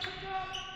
Keep